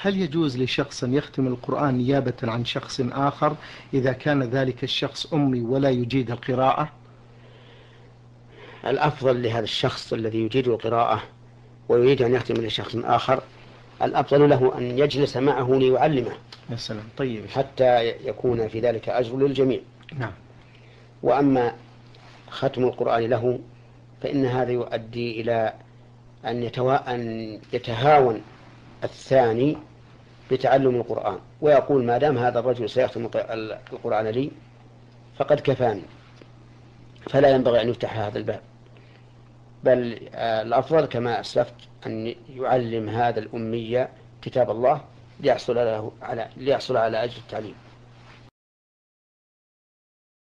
هل يجوز لشخص أن يختم القرآن نيابة عن شخص آخر إذا كان ذلك الشخص أمي ولا يجيد القراءة؟ الأفضل لهذا الشخص الذي يجيد القراءة ويريد أن يختم لشخص آخر الأفضل له أن يجلس معه ليعلمه يا سلام. طيب. حتى يكون في ذلك أجر للجميع. نعم. وأما ختم القرآن له فإن هذا يؤدي إلى أن, يتوا... أن يتهاون الثاني بتعلم القرآن. ويقول ما دام هذا الرجل سيختم القرآن لي فقد كفاني. فلا ينبغي أن يفتح هذا الباب. بل آه، الأفضل كما أسلفت أن يعلم هذا الأمية كتاب الله ليحصل له على ليحصل على أجر التعليم.